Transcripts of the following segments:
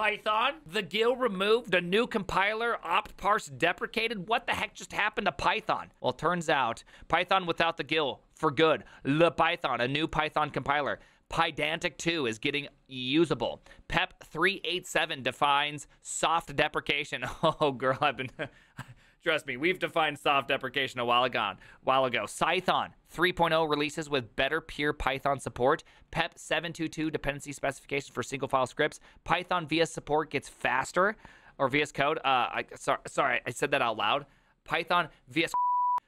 Python. The GIL removed, a new compiler, opt parse deprecated. What the heck just happened to Python? Well, turns out Python without the GIL for good. LPython, a new Python compiler. Pydantic 2 is getting usable. PEP 387 defines soft deprecation. Oh, girl, I've been. Trust me, we've defined soft deprecation a while ago. While ago, Cython 3.0 releases with better pure Python support. PEP 722 dependency specification for single file scripts. Python VS support gets faster, or VS Code. Uh, I, sorry, sorry, I said that out loud. Python VS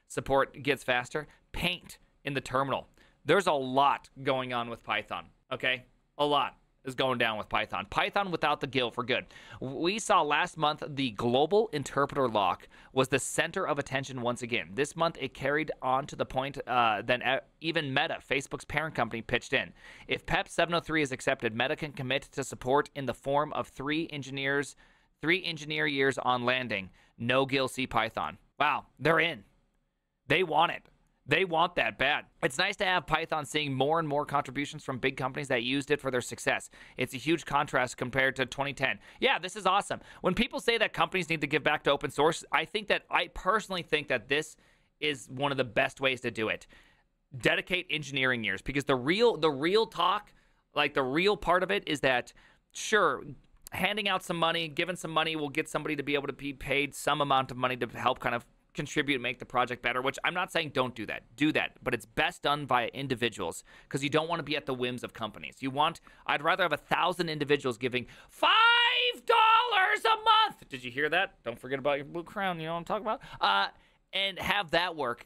support gets faster. Paint in the terminal. There's a lot going on with Python. Okay, a lot is going down with Python. Python without the GIL for good. We saw last month the global interpreter lock was the center of attention once again. This month it carried on to the point uh, that even Meta, Facebook's parent company, pitched in. If PEP 703 is accepted, Meta can commit to support in the form of three engineers, three engineer years on landing, no GIL C Python. Wow, they're in. They want it. They want that bad. It's nice to have Python seeing more and more contributions from big companies that used it for their success. It's a huge contrast compared to 2010. Yeah, this is awesome. When people say that companies need to give back to open source, I think that I personally think that this is one of the best ways to do it. Dedicate engineering years because the real the real talk, like the real part of it is that sure, handing out some money, giving some money will get somebody to be able to be paid some amount of money to help kind of contribute and make the project better, which I'm not saying don't do that. Do that. But it's best done via individuals because you don't want to be at the whims of companies. You want, I'd rather have a thousand individuals giving $5 a month. Did you hear that? Don't forget about your blue crown. You know what I'm talking about? Uh, and have that work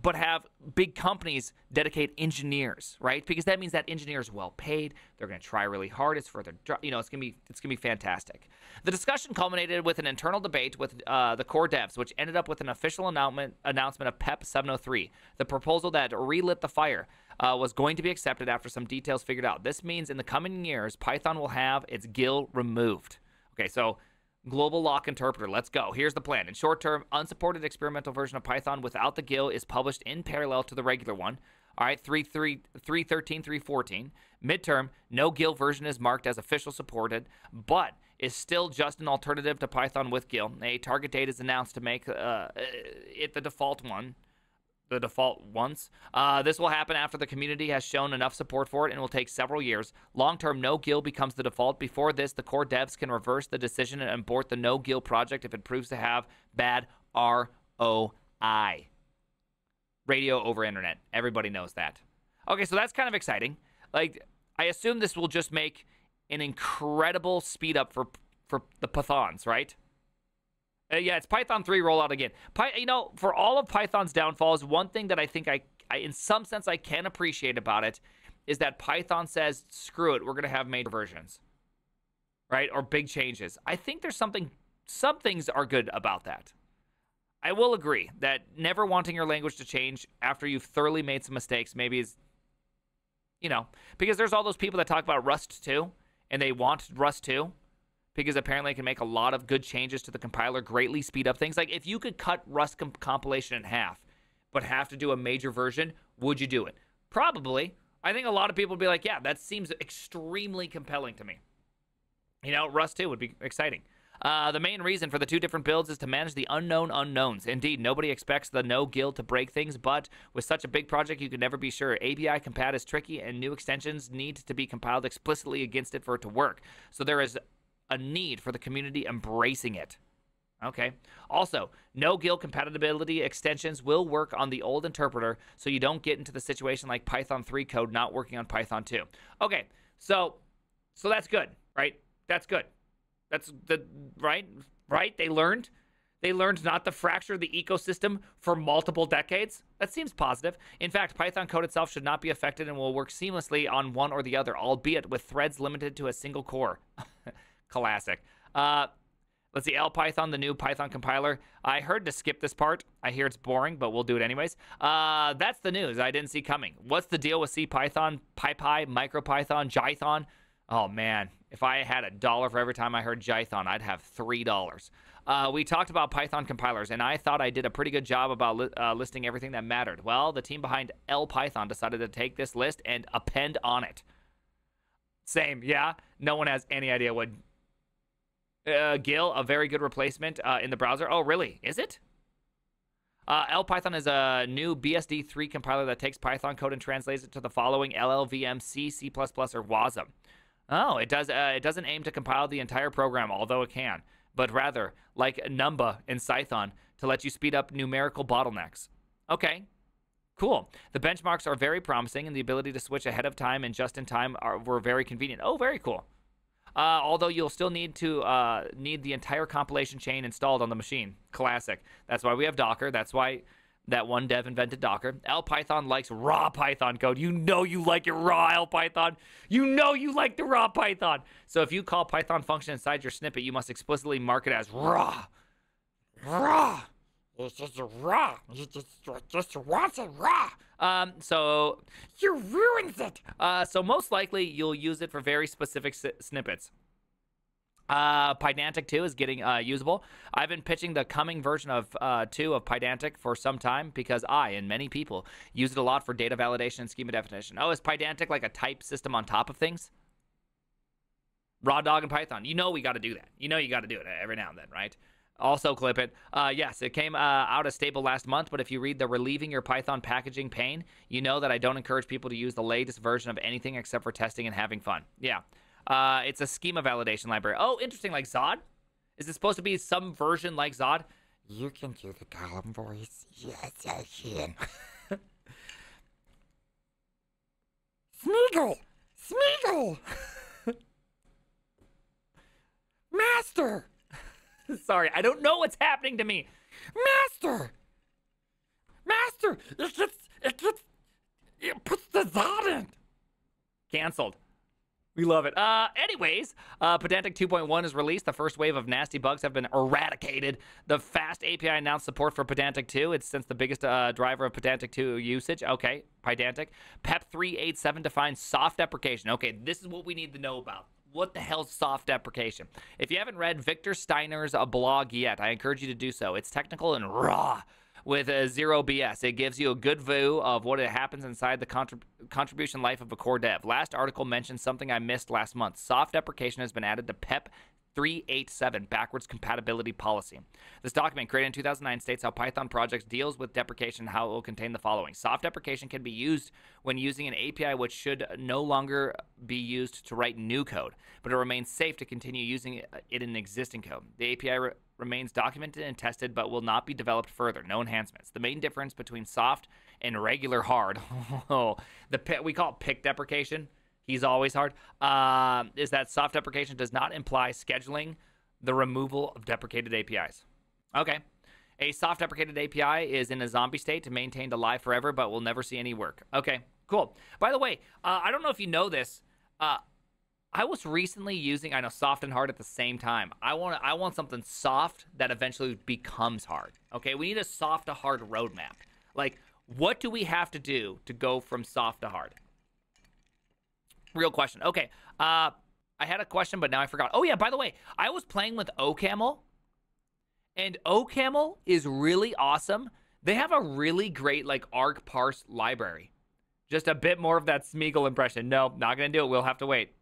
but have big companies dedicate engineers, right? Because that means that engineer is well paid. They're going to try really hard. It's for their, you know, it's going to be, it's going to be fantastic. The discussion culminated with an internal debate with uh, the core devs, which ended up with an official announcement announcement of PEP 703, the proposal that relit the fire. Uh, was going to be accepted after some details figured out. This means in the coming years, Python will have its GIL removed. Okay, so Global Lock Interpreter. Let's go. Here's the plan. In short term, unsupported experimental version of Python without the GIL is published in parallel to the regular one. All right, 313, 314. Midterm, no GIL version is marked as official supported, but is still just an alternative to Python with GIL. A target date is announced to make uh, it the default one the default once. Uh, this will happen after the community has shown enough support for it and will take several years. Long term, no GIL becomes the default. Before this, the core devs can reverse the decision and abort the no GIL project if it proves to have bad ROI. Radio over internet. Everybody knows that. Okay, so that's kind of exciting. Like, I assume this will just make an incredible speed up for for the Pythons, right? Uh, yeah, it's Python 3 rollout again. Py- you know, for all of Python's downfalls, one thing that I think I, I, in some sense, I can appreciate about it is that Python says, screw it, we're going to have major versions, right? Or big changes. I think there's something, some things are good about that. I will agree that never wanting your language to change after you've thoroughly made some mistakes maybe is, you know, because there's all those people that talk about Rust too, and they want Rust 2 because apparently it can make a lot of good changes to the compiler, greatly speed up things. Like if you could cut Rust comp- compilation in half, but have to do a major version, would you do it? Probably. I think a lot of people would be like, yeah, that seems extremely compelling to me. You know, Rust 2 would be exciting. Uh, the main reason for the two different builds is to manage the unknown unknowns. Indeed, nobody expects the no GIL to break things, but with such a big project, you can never be sure. ABI compat is tricky, and new extensions need to be compiled explicitly against it for it to work. So there is a need for the community embracing it. Okay. Also, no GIL compatibility extensions will work on the old interpreter, so you don't get into the situation like Python 3 code not working on Python 2. Okay. So so that's good, right? That's good. That's the right, right? They learned they learned not to fracture the ecosystem for multiple decades. That seems positive. In fact, Python code itself should not be affected and will work seamlessly on one or the other, albeit with threads limited to a single core. Classic. Uh, let's see, LPython, the new Python compiler. I heard to skip this part. I hear it's boring, but we'll do it anyways. Uh, that's the news I didn't see coming. What's the deal with CPython, PyPy, MicroPython, Jython? Oh man, if I had a dollar for every time I heard Jython, I'd have three dollars. Uh, we talked about Python compilers, and I thought I did a pretty good job about li- uh, listing everything that mattered. Well, the team behind LPython decided to take this list and append on it. Same, yeah. No one has any idea what Uh, Gil, a very good replacement uh, in the browser. Oh, really? Is it? Uh, LPython is a new BSD3 compiler that takes Python code and translates it to the following LLVM, C, C++, or WASM. Oh, it does. Uh, it doesn't aim to compile the entire program, although it can, but rather, like Numba in Cython, to let you speed up numerical bottlenecks. Okay, cool. The benchmarks are very promising, and the ability to switch ahead of time and just in time are were very convenient. Oh, very cool. Uh, although you'll still need to uh, need the entire compilation chain installed on the machine. Classic. That's why we have Docker. That's why that one dev invented Docker. LPython likes raw Python code. You know you like your raw LPython. You know you like the raw Python. So if you call Python function inside your snippet, you must explicitly mark it as raw. Raw. It's just raw. You just, just wants it raw. Um, so you ruins it. Uh, so most likely you'll use it for very specific snippets. Uh, Pydantic 2 is getting uh, usable. I've been pitching the coming version of uh, 2 of Pydantic for some time because I and many people use it a lot for data validation and schema definition. Oh, is Pydantic like a type system on top of things? Raw dog and Python. You know we got to do that. You know you got to do it every now and then, right? Also, clip it. Uh, yes, it came uh, out as stable last month, but if you read the Relieving Your Python Packaging Pain, you know that I don't encourage people to use the latest version of anything except for testing and having fun. Yeah. Uh, it's a schema validation library. Oh, interesting. Like Zod? Is it supposed to be some version like Zod? You can do the Gollum voice. Yes, I can. Smeagol! Smeagol! Master! Sorry, I don't know what's happening to me. Master! Master! It gets, it gets, it puts the Zod in. Canceled. We love it. Uh, anyways, uh, Pedantic 2.1 is released. The first wave of nasty bugs have been eradicated. The fast API announced support for Pedantic 2. It's since the biggest uh, driver of Pedantic 2 usage. Okay, Pedantic. PEP 387 defines soft deprecation. Okay, this is what we need to know about what the hell's soft deprecation? If you haven't read Victor Stinner's uh, blog yet, I encourage you to do so. It's technical and raw with a zero BS. It gives you a good view of what happens inside the contrib- contribution life of a core dev. Last article mentioned something I missed last month. Soft deprecation has been added to PEP 387 backwards compatibility policy. This document, created in 2009, states how Python projects deals with deprecation and how it will contain the following. Soft deprecation can be used when using an API which should no longer be used to write new code, but it remains safe to continue using it in existing code. The API re- remains documented and tested but will not be developed further. No enhancements. The main difference between soft and regular hard, the we call it pick deprecation he's always hard, uh, is that soft deprecation does not imply scheduling the removal of deprecated APIs. Okay. A soft deprecated API is in a zombie state to maintain alive forever, but will never see any work. Okay, cool. By the way, uh, I don't know if you know this. Uh, I was recently using I know soft and hard at the same time. I want I want something soft that eventually becomes hard. Okay, we need a soft to hard roadmap. Like, what do we have to do to go from soft to hard? Real question. Okay. Uh, I had a question, but now I forgot. Oh yeah, by the way, I was playing with OCaml, and OCaml is really awesome. They have a really great like arg parse library. Just a bit more of that Smeagol impression. No, not gonna do it. We'll have to wait.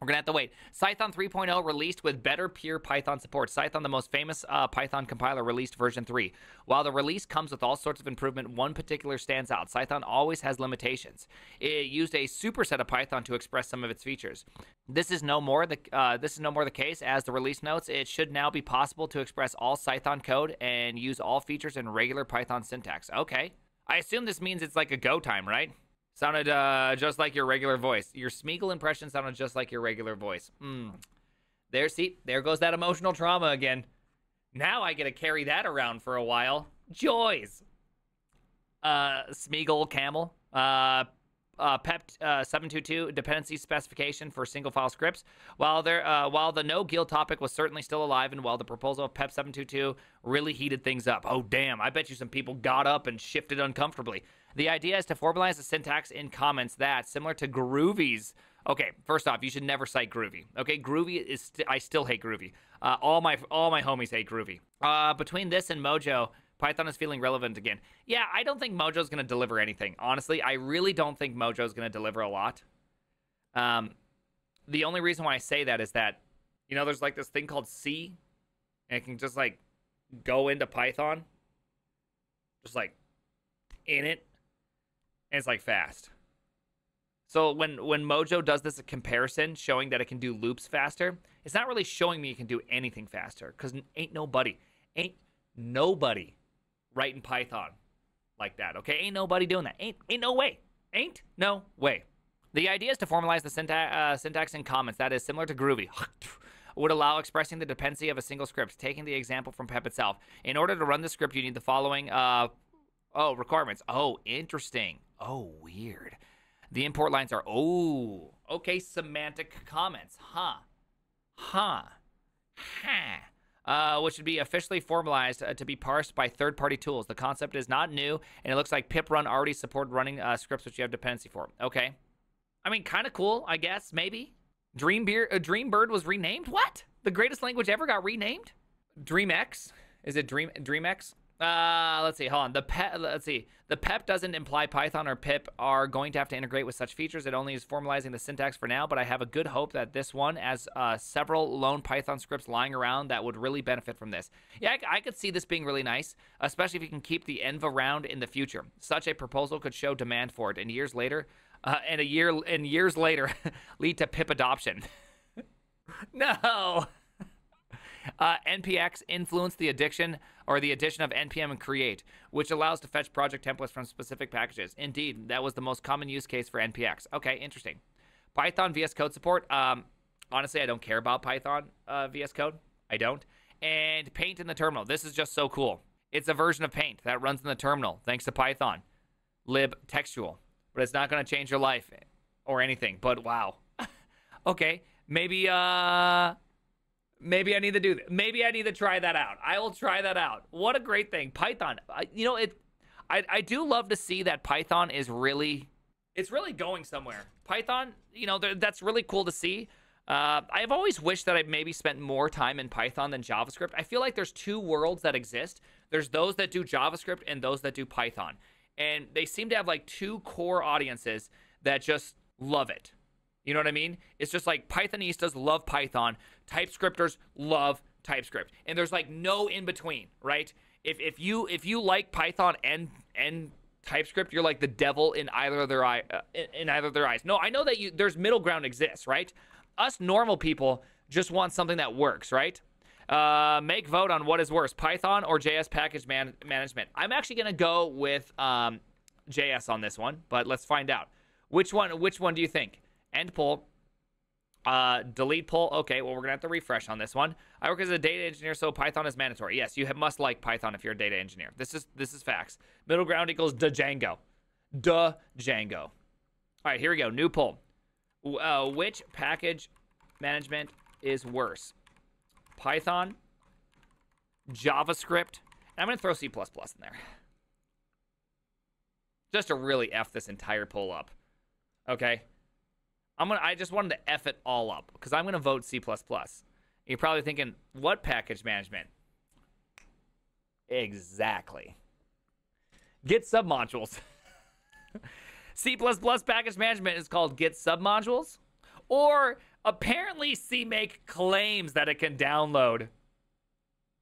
We're going to have to wait. Cython 3.0 released with better pure Python support. Cython, the most famous uh, Python compiler, released version 3. While the release comes with all sorts of improvement, one particular stands out. Cython always has limitations. It used a superset of Python to express some of its features. This is no more the uh, this is no more the case as the release notes. It should now be possible to express all Cython code and use all features in regular Python syntax. Okay. I assume this means it's like a go time, right? Sounded uh, just like your regular voice. Your Smeagol impression sounded just like your regular voice. Hmm. There, see, there goes that emotional trauma again. Now I get to carry that around for a while. Joys. Uh, Smeagol Camel. Uh, uh, PEP uh, 722 dependency specification for single file scripts. While there, uh, while the no GIL topic was certainly still alive, and while the proposal of PEP 722 really heated things up. Oh damn! I bet you some people got up and shifted uncomfortably. The idea is to formalize the syntax in comments that, similar to Groovy's. Okay, first off, you should never cite Groovy. Okay, Groovy is st- I still hate Groovy. Uh, all my all my homies hate Groovy. Uh, between this and Mojo, Python is feeling relevant again. Yeah, I don't think Mojo's going to deliver anything. Honestly, I really don't think Mojo's going to deliver a lot. Um, the only reason why I say that is that You know, there's like this thing called C, and it can just like go into Python, just like in it, and it's like fast. So when when Mojo does this comparison showing that it can do loops faster, it's not really showing me it can do anything faster because ain't nobody, ain't nobody writing Python like that. Okay, ain't nobody doing that. Ain't ain't no way. Ain't no way. The idea is to formalize the syntax, uh, syntax in comments that is similar to Groovy. would allow expressing the dependency of a single script. Taking the example from PEP itself. In order to run the script, you need the following uh, oh requirements. Oh, interesting. Oh, weird. The import lines are oh okay semantic comments. Huh. Huh. Huh uh, which would be officially formalized uh, to be parsed by third-party tools. The concept is not new, and it looks like piprun already supported running uh, scripts which you have dependency for. Okay, I mean, kind of cool, I guess. Maybe Dreambeard, uh, Dreambird was renamed. What? The greatest language ever got renamed? DreamX? Is it Dream DreamX? Uh, let's see. Hold on. The pep. Let's see. The PEP doesn't imply Python or pip are going to have to integrate with such features. It only is formalizing the syntax for now. But I have a good hope that this one, has uh, several lone Python scripts lying around that would really benefit from this. Yeah, I, I could see this being really nice, especially if you can keep the env around in the future. Such a proposal could show demand for it, and years later, uh, and a year and years later, lead to pip adoption. no. Uh, NPX influenced the addiction or the addition of npm and create, which allows to fetch project templates from specific packages. Indeed, that was the most common use case for npx. Okay, interesting. Python VS Code support. Um, honestly, I don't care about Python uh, VS Code. I don't. And Paint in the terminal. This is just so cool. It's a version of Paint that runs in the terminal thanks to Python. Lib textual. But it's not going to change your life or anything. But wow. okay, maybe uh Maybe I need to do that. Maybe I need to try that out. I will try that out. What a great thing. Python. I, you know, it I, I do love to see that Python is really it's really going somewhere. Python, you know, that's really cool to see. Uh, I've always wished that I maybe spent more time in Python than JavaScript. I feel like there's two worlds that exist. There's those that do JavaScript and those that do Python. And they seem to have like two core audiences that just love it. You know what I mean? It's just like Pythonistas love Python, TypeScripters love TypeScript, and there's like no in between, right? If if you if you like Python and and TypeScript, you're like the devil in either of their eye uh, in either of their eyes. No, I know that you there's middle ground exists, right? Us normal people just want something that works, right? Uh, make vote on what is worse, Python or JS package man- management. I'm actually gonna go with um, JS on this one, but let's find out. Which one? Which one do you think? End poll. Uh, delete poll. Okay, well, we're going to have to refresh on this one. I work as a data engineer, so Python is mandatory. Yes, you have, must like Python if you're a data engineer. This is this is facts. Middle ground equals Django. Django. All right, here we go. New poll. Uh, which package management is worse? Python, JavaScript, and I'm going to throw C++ in there. Just to really F this entire poll up. Okay? I'm gonna. I just wanted to f it all up because I'm gonna vote C++. You're probably thinking, what package management? Exactly. Git submodules. C++ package management is called Git submodules, or apparently CMake claims that it can download.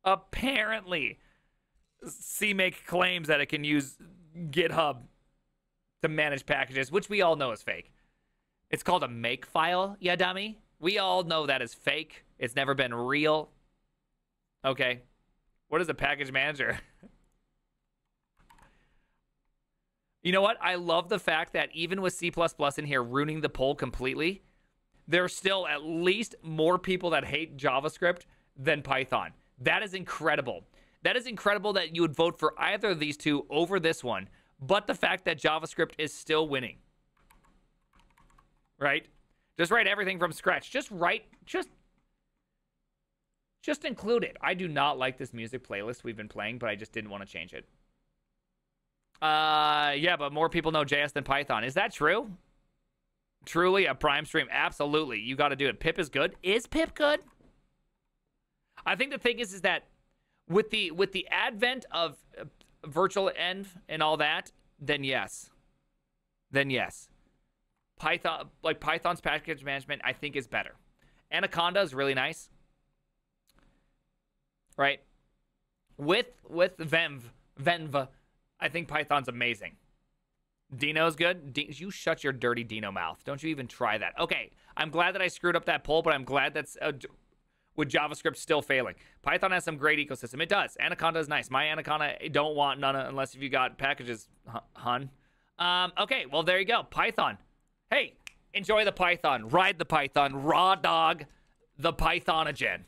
Apparently, CMake claims that it can use GitHub to manage packages, which we all know is fake. It's called a make file, ya dummy. We all know that is fake. It's never been real. Okay. What is a package manager? you know what? I love the fact that even with C in here ruining the poll completely, there's still at least more people that hate JavaScript than Python. That is incredible. That is incredible that you would vote for either of these two over this one, but the fact that JavaScript is still winning right? Just write everything from scratch. Just write, just, just include it. I do not like this music playlist we've been playing, but I just didn't want to change it. Uh, yeah, but more people know JS than Python. Is that true? Truly a prime stream. Absolutely. You got to do it. Pip is good. Is Pip good? I think the thing is, is that with the with the advent of uh, virtual env and all that, then yes, then yes. Python, like Python's package management, I think is better. Anaconda is really nice. right? With with Venv, Venv, I think Python's amazing. Deno's good. D- you shut your dirty Dino mouth. Don't you even try that. Okay, I'm glad that I screwed up that poll, but I'm glad that's uh, with JavaScript still failing. Python has some great ecosystem. It does. Anaconda is nice. My Anaconda don't want none unless if you got packages, hun. Um, okay, well there you go. Python. Hey, enjoy the Python. Ride the Python. Raw dog the Pythonogen.